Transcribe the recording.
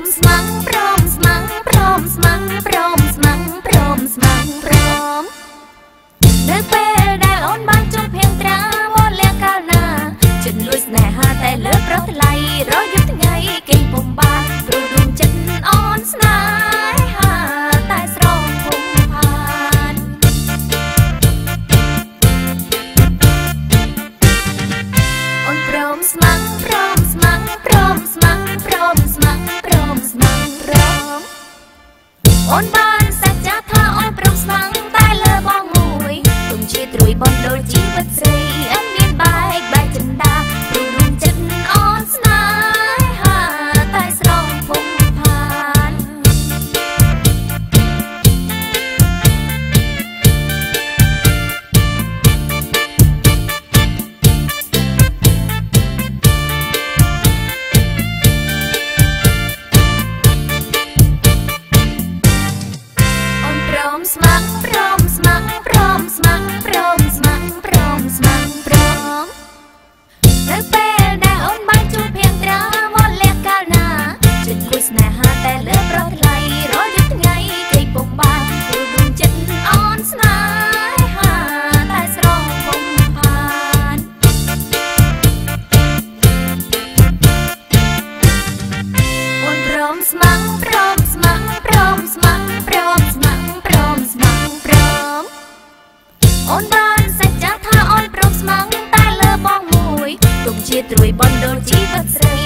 មស្មាំងព្រមស្អូន នព្រមស្មាំងព្រមស្មាំងព្រមស្មាំងព្រមស្មាំងព្រមស្មាំងព្រមនៅពេលដែលអូនបានជួបភៀងត្រាមកលះកាលណាចិត្តគួយស្នេហាតែលើប្រោះថ្លៃរយប់ថ្ងៃគេពុំបានព្រោះរួមចិត្តអូនស្នេហាតែស្រងពុំផានអូនព្រមស្មាំងព្រ អូនបានសច្ចាថាអូនប្រុងស្មឹងតែលើបងមួយទុំជាត្រួយបនដូចជីវិតស្រី